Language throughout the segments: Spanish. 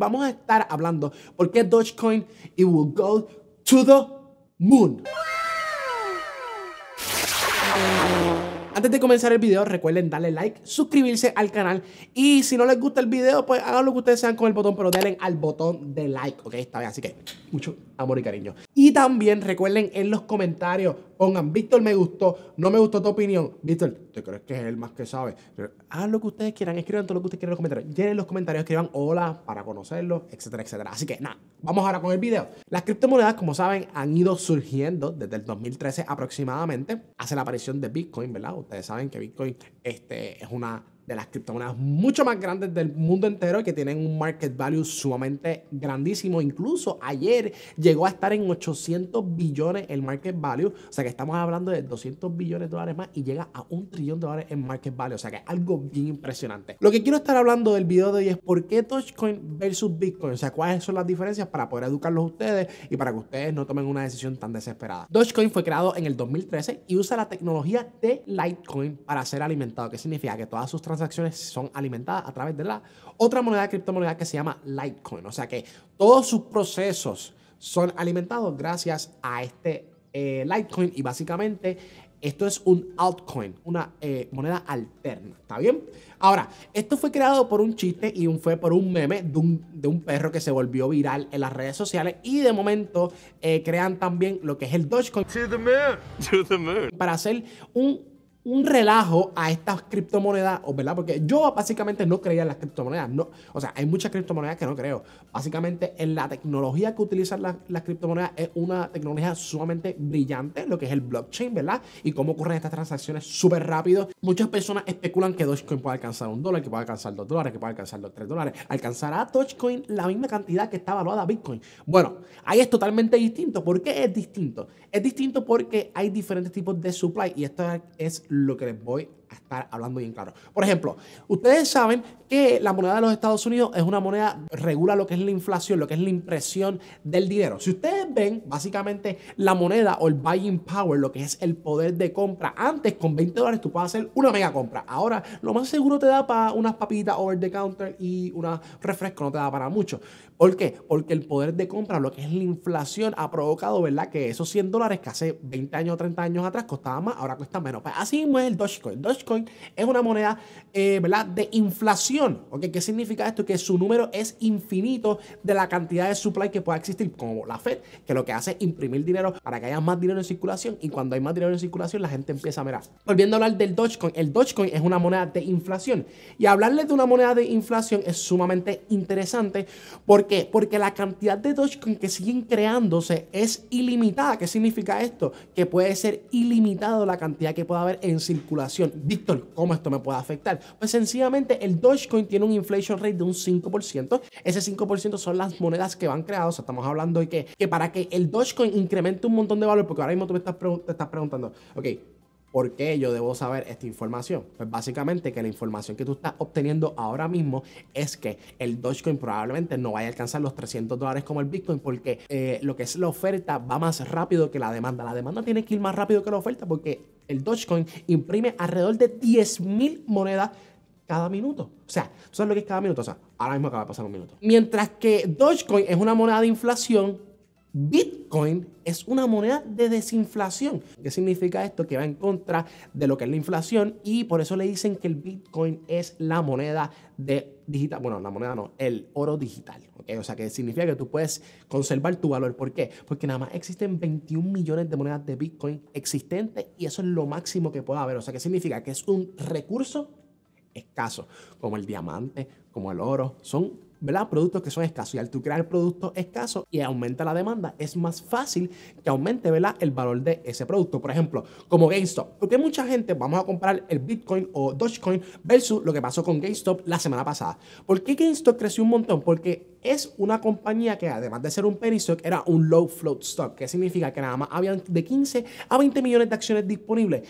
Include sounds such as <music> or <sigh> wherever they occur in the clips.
vamos a estar hablando por qué Dogecoin it will go to the moon. Antes de comenzar el video, recuerden darle like, suscribirse al canal y si no les gusta el video, pues hagan lo que ustedes sean con el botón, pero denle al botón de like, ok, está bien, así que mucho amor y cariño. Y también recuerden en los comentarios, pongan, Víctor me gustó, no me gustó tu opinión, Víctor, ¿te crees que es el más que sabe? hagan lo que ustedes quieran, escriban todo lo que ustedes quieran en los comentarios, llenen los comentarios, escriban hola para conocerlo, etcétera, etcétera. Así que nada, vamos ahora con el video. Las criptomonedas, como saben, han ido surgiendo desde el 2013 aproximadamente, hace la aparición de Bitcoin, ¿verdad? Ustedes saben que Bitcoin este, es una de las criptomonedas mucho más grandes del mundo entero que tienen un market value sumamente grandísimo. Incluso ayer llegó a estar en 800 billones el market value. O sea que estamos hablando de 200 billones de dólares más y llega a un trillón de dólares en market value. O sea que es algo bien impresionante. Lo que quiero estar hablando del video de hoy es por qué Dogecoin versus Bitcoin. O sea, cuáles son las diferencias para poder educarlos a ustedes y para que ustedes no tomen una decisión tan desesperada. Dogecoin fue creado en el 2013 y usa la tecnología de Litecoin para ser alimentado. ¿Qué significa? Que todas sus transacciones acciones son alimentadas a través de la otra moneda de criptomoneda que se llama Litecoin. O sea que todos sus procesos son alimentados gracias a este eh, Litecoin y básicamente esto es un altcoin, una eh, moneda alterna, ¿está bien? Ahora, esto fue creado por un chiste y un, fue por un meme de un, de un, perro que se volvió viral en las redes sociales y de momento eh, crean también lo que es el Dogecoin to the moon. <laughs> To the moon. para hacer un un relajo a estas criptomonedas, ¿verdad? Porque yo básicamente no creía en las criptomonedas. No, o sea, hay muchas criptomonedas que no creo. Básicamente, en la tecnología que utilizan las, criptomonedas es una tecnología sumamente brillante, lo que es el blockchain, ¿verdad? Y cómo ocurren estas transacciones súper rápido. Muchas personas especulan que Dogecoin puede alcanzar un dólar, que puede alcanzar dos dólares, que puede alcanzar los tres dólares. ¿Alcanzará Dogecoin la misma cantidad que está evaluada Bitcoin? Bueno, ahí es totalmente distinto. ¿Por qué es distinto? Es distinto porque hay diferentes tipos de supply y esto es lo que les voy estar hablando bien claro. Por ejemplo, ustedes saben que la moneda de los Estados Unidos es una moneda, regula lo que es la inflación, lo que es la impresión del dinero. Si ustedes ven, básicamente la moneda o el buying power, lo que es el poder de compra, antes con 20 dólares tú puedes hacer una mega compra. Ahora, lo más seguro te da para unas papitas over the counter y una refresco, no te da para mucho. ¿Por qué? Porque el poder de compra, lo que es la inflación, ha provocado, ¿verdad? Que esos 100 dólares que hace 20 años o 30 años atrás costaban más, ahora cuesta menos. Pues así mismo es el Dogecoin. Dogecoin es una moneda, eh, ¿verdad? De inflación ¿Qué significa esto? Que su número es infinito de la cantidad de supply que pueda existir, como la Fed, que lo que hace es imprimir dinero para que haya más dinero en circulación y cuando hay más dinero en circulación la gente empieza a mirar. Volviendo a hablar del Dogecoin, el Dogecoin es una moneda de inflación y hablarles de una moneda de inflación es sumamente interesante. ¿Por qué? Porque la cantidad de Dogecoin que siguen creándose es ilimitada. ¿Qué significa esto? Que puede ser ilimitado la cantidad que pueda haber en circulación. Víctor, ¿cómo esto me puede afectar? Pues sencillamente el Dogecoin tiene un inflation rate de un 5%. Ese 5% son las monedas que van creadas. estamos hablando de que, que para que el Dogecoin incremente un montón de valor, porque ahora mismo tú me estás preguntando, ok, ¿Por qué yo debo saber esta información? Pues básicamente que la información que tú estás obteniendo ahora mismo es que el Dogecoin probablemente no vaya a alcanzar los 300 dólares como el Bitcoin porque eh, lo que es la oferta va más rápido que la demanda. La demanda tiene que ir más rápido que la oferta porque el Dogecoin imprime alrededor de 10.000 monedas cada minuto. O sea, ¿tú sabes lo que es cada minuto? O sea, ahora mismo acaba de pasar un minuto. Mientras que Dogecoin es una moneda de inflación, Bitcoin es una moneda de desinflación. ¿Qué significa esto? Que va en contra de lo que es la inflación y por eso le dicen que el Bitcoin es la moneda de digital. Bueno, la moneda no, el oro digital. O sea, que significa que tú puedes conservar tu valor. ¿Por qué? Porque nada más existen 21 millones de monedas de Bitcoin existentes y eso es lo máximo que puede haber. O sea, ¿qué significa? Que es un recurso escasos, como el diamante, como el oro, son ¿verdad? productos que son escasos. Y al tú crear productos escasos y aumenta la demanda, es más fácil que aumente ¿verdad? el valor de ese producto. Por ejemplo, como GameStop. Porque mucha gente vamos a comprar el Bitcoin o Dogecoin versus lo que pasó con GameStop la semana pasada. ¿Por qué GameStop creció un montón? Porque es una compañía que además de ser un penny stock, era un low float stock. Que significa que nada más habían de 15 a 20 millones de acciones disponibles.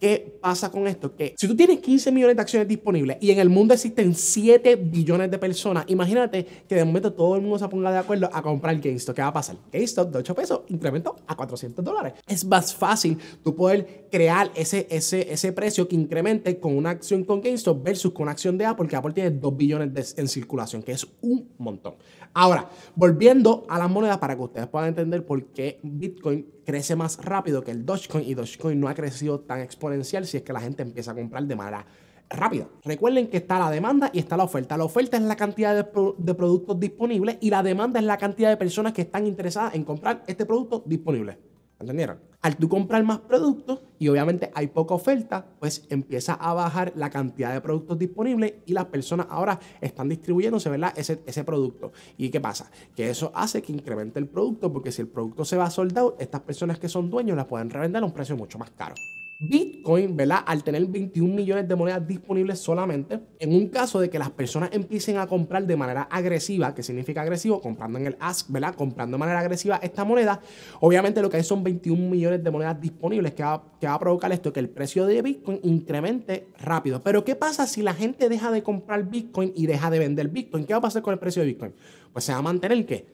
¿Qué pasa con esto? Que si tú tienes 15 millones de acciones disponibles y en el mundo existen 7 billones de personas, imagínate que de momento todo el mundo se ponga de acuerdo a comprar GameStop. ¿Qué va a pasar? GameStop de 8 pesos incrementó a 400 dólares. Es más fácil tú poder crear ese, ese, ese precio que incremente con una acción con GameStop versus con una acción de Apple, que Apple tiene 2 billones en circulación, que es un montón. Ahora, volviendo a las monedas para que ustedes puedan entender por qué Bitcoin crece más rápido que el Dogecoin y Dogecoin no ha crecido tan exponencial si es que la gente empieza a comprar de manera rápida. Recuerden que está la demanda y está la oferta. La oferta es la cantidad de, productos disponibles y la demanda es la cantidad de personas que están interesadas en comprar este producto disponible. ¿Entendieron? Al tú comprar más productos y obviamente hay poca oferta, pues empieza a bajar la cantidad de productos disponibles y las personas ahora están distribuyéndose, ¿verdad? Ese, ese producto. ¿Y qué pasa? Que eso hace que incremente el producto porque si el producto se va soldado, estas personas que son dueños la pueden revender a un precio mucho más caro. Bitcoin, ¿verdad? Al tener 21 millones de monedas disponibles solamente, en un caso de que las personas empiecen a comprar de manera agresiva, que significa agresivo, comprando en el ask, ¿verdad? Comprando de manera agresiva esta moneda, obviamente lo que hay son 21 millones de monedas disponibles que va, que a provocar esto, que el precio de Bitcoin incremente rápido. Pero ¿qué pasa si la gente deja de comprar Bitcoin y deja de vender Bitcoin? ¿Qué va a pasar con el precio de Bitcoin? Pues se va a mantener ¿qué?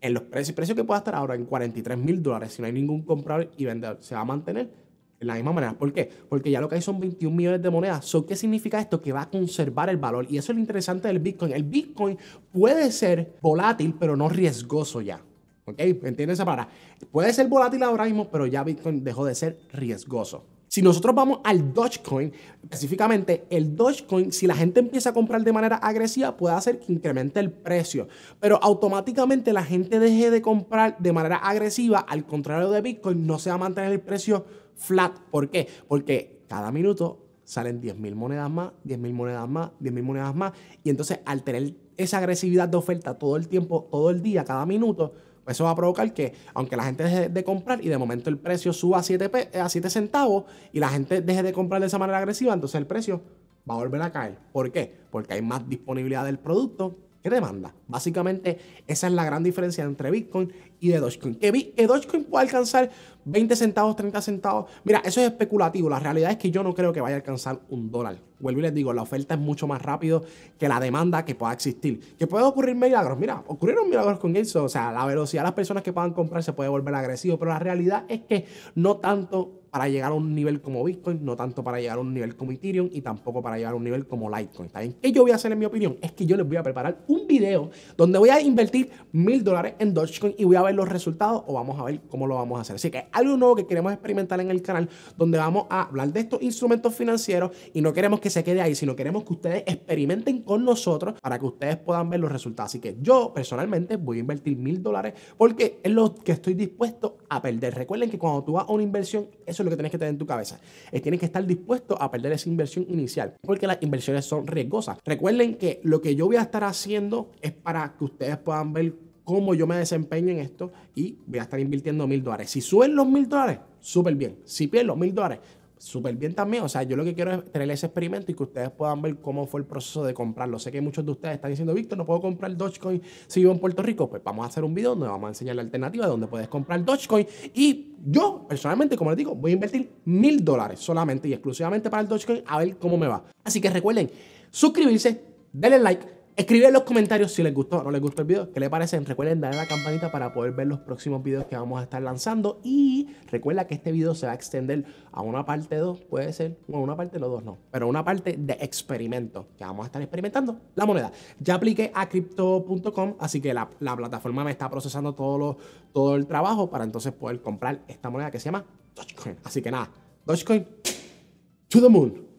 En los precios, precio que pueda estar ahora en 43 mil dólares, si no hay ningún comprador y vendedor, se va a mantener de la misma manera. ¿Por qué? Porque ya lo que hay son 21 millones de monedas. ¿Qué significa esto? Que va a conservar el valor. Y eso es lo interesante del Bitcoin. El Bitcoin puede ser volátil, pero no riesgoso ya. ¿Ok? ¿Entienden esa palabra? Puede ser volátil ahora mismo, pero ya Bitcoin dejó de ser riesgoso. Si nosotros vamos al Dogecoin, específicamente el Dogecoin, si la gente empieza a comprar de manera agresiva, puede hacer que incremente el precio. Pero automáticamente la gente deje de comprar de manera agresiva, al contrario de Bitcoin, no se va a mantener el precio flat. ¿Por qué? Porque cada minuto salen 10.000 monedas más, 10.000 monedas más, 10.000 monedas más. Y entonces al tener esa agresividad de oferta todo el tiempo, todo el día, cada minuto, pues eso va a provocar que, aunque la gente deje de comprar y de momento el precio suba a 7, a 7 centavos y la gente deje de comprar de esa manera agresiva, entonces el precio va a volver a caer. ¿Por qué? Porque hay más disponibilidad del producto que demanda. Básicamente, esa es la gran diferencia entre Bitcoin y de Dogecoin. Que, Dogecoin puede alcanzar 20 centavos, 30 centavos. Mira, eso es especulativo. La realidad es que yo no creo que vaya a alcanzar un dólar. Vuelvo y les digo, la oferta es mucho más rápido que la demanda que pueda existir. Que puede ocurrir milagros. Mira, ocurrieron milagros con eso. O sea, la velocidad de las personas que puedan comprar se puede volver agresivo. Pero la realidad es que no tanto para llegar a un nivel como Bitcoin, no tanto para llegar a un nivel como Ethereum y tampoco para llegar a un nivel como Litecoin. ¿Está bien? ¿Qué yo voy a hacer en mi opinión? Es que yo les voy a preparar un video donde voy a invertir mil dólares en Dogecoin y voy a ver los resultados o vamos a ver cómo lo vamos a hacer. Así que algo nuevo que queremos experimentar en el canal donde vamos a hablar de estos instrumentos financieros y no queremos que se quede ahí, sino queremos que ustedes experimenten con nosotros para que ustedes puedan ver los resultados. Así que yo personalmente voy a invertir mil dólares porque es lo que estoy dispuesto a perder. Recuerden que cuando tú vas a una inversión, eso lo que tienes que tener en tu cabeza. Es tienes que estar dispuesto a perder esa inversión inicial, porque las inversiones son riesgosas. Recuerden que lo que yo voy a estar haciendo es para que ustedes puedan ver cómo yo me desempeño en esto y voy a estar invirtiendo mil dólares. Si suben los mil dólares, súper bien. Si pierdo los mil dólares, súper bien también. O sea, yo lo que quiero es tener ese experimento y que ustedes puedan ver cómo fue el proceso de comprarlo. Sé que muchos de ustedes están diciendo, Víctor, no puedo comprar Dogecoin si vivo en Puerto Rico. Pues vamos a hacer un video donde vamos a enseñar la alternativa de donde puedes comprar Dogecoin. Y yo, personalmente, como les digo, voy a invertir mil dólares solamente y exclusivamente para el Dogecoin a ver cómo me va. Así que recuerden suscribirse, denle like Escribe en los comentarios si les gustó o no les gustó el video, qué les parece. Recuerden darle a la campanita para poder ver los próximos videos que vamos a estar lanzando. Y recuerda que este video se va a extender a una parte 2, puede ser, bueno, una parte de los dos no, pero una parte de experimento, que vamos a estar experimentando la moneda. Ya apliqué a crypto.com, así que la, plataforma me está procesando todo, todo el trabajo para entonces poder comprar esta moneda que se llama Dogecoin. Así que nada, Dogecoin to the moon.